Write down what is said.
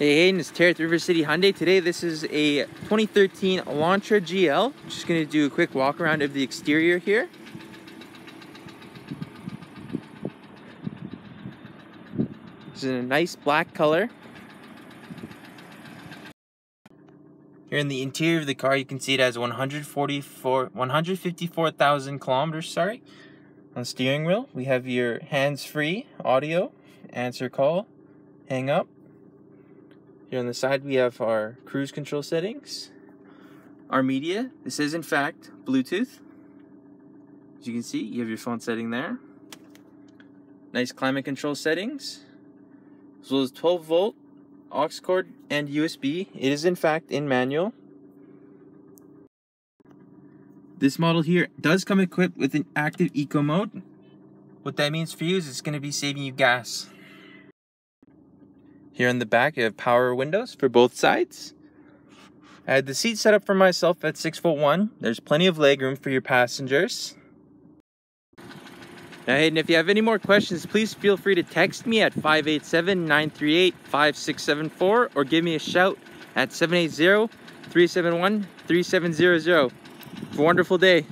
Hey Hayden, it's Terry at River City Hyundai. Today this is a 2013 Elantra GL. Just gonna do a quick walk around of the exterior here. This is in a nice black color. Here in the interior of the car, you can see it has 144, 154,000 kilometers, sorry, on steering wheel. We have your hands-free audio, answer call, hang up, here on the side we have our cruise control settings, our media. This is in fact Bluetooth. As you can see, you have your phone setting there. Nice climate control settings, as well as 12 volt aux cord and USB. It is in fact in manual. This model here does come equipped with an active eco mode. What that means for you is it's going to be saving you gas. Here in the back, you have power windows for both sides. I had the seat set up for myself at 6 foot 1. There's plenty of legroom for your passengers. Now, Hayden, if you have any more questions, please feel free to text me at 587-938-5674 or give me a shout at 780-371-3700. Have a wonderful day.